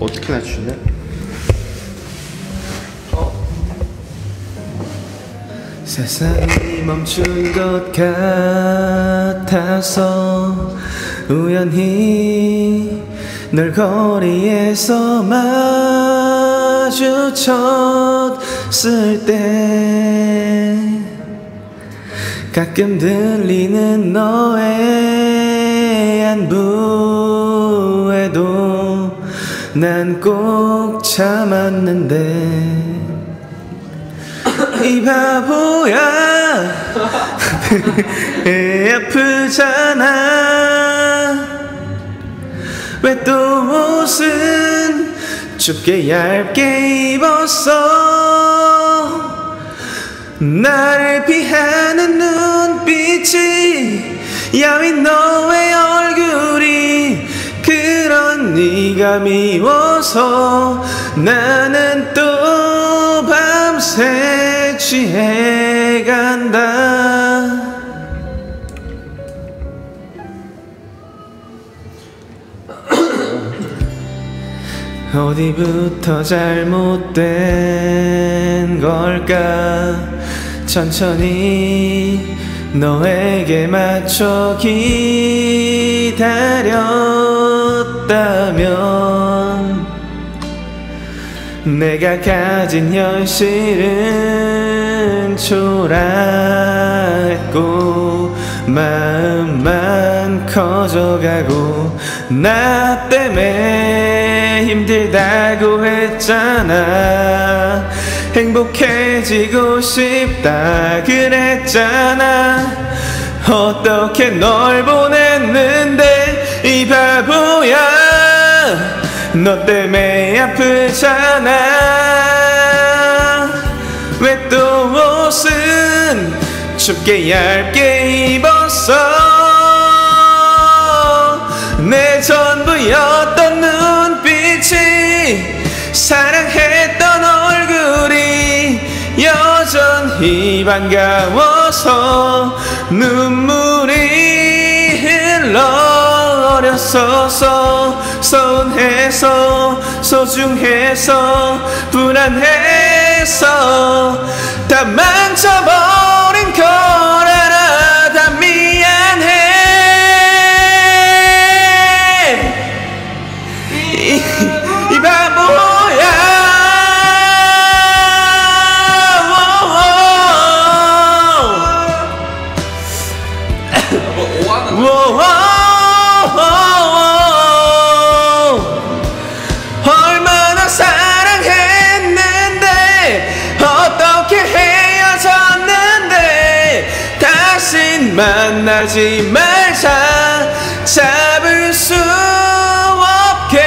어떻게 낮추냐? 세상이 멈춘 것 같아서 우연히 널 거리에서 마주쳤을 때 가끔 들리는 너의 안부에도 난 꼭 참았는데. 이 바보야. 애 아프잖아. 왜 또 옷은 춥게 얇게 입었어? 나를 피하는 눈빛이 야윈 너의 그런 네가 미워서 나는 또 밤새 취해 간다. 어디부터 잘못된 걸까? 천천히 너에게 맞춰 기다 렸다면 내가 가진 현실은 초라했고 마음만 커져가고 나 때문에 힘들다고 했잖아. 행복해지고 싶다 그랬잖아. 어떻게 널 보냈는데 이 바보야 너 때문에 아프잖아. 왜 또 옷은 춥게 얇게 입었어? 내 전부였던 눈빛이 사랑했던 얼굴이 여전히 반가워서 눈물 어렸어 서 서운해서 소중해서 불안해서 다 망쳐버린 걸 알아 다 미안해. 이, 이 바보야 얼마나 사랑했는데 어떻게 헤어졌는데 다신 만나지 말자. 잡을 수 없게.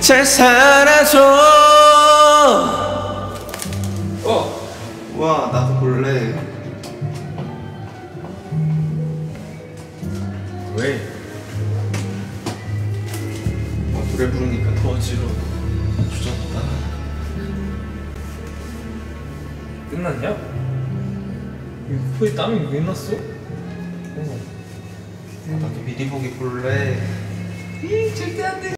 잘 살아줘 노래 부르니까 더 어지러워. 조졌다 끝났냐? 이 코에 땀이 왜 났어? 어. 나도 미리 보기 볼래. 이 절대 안 돼.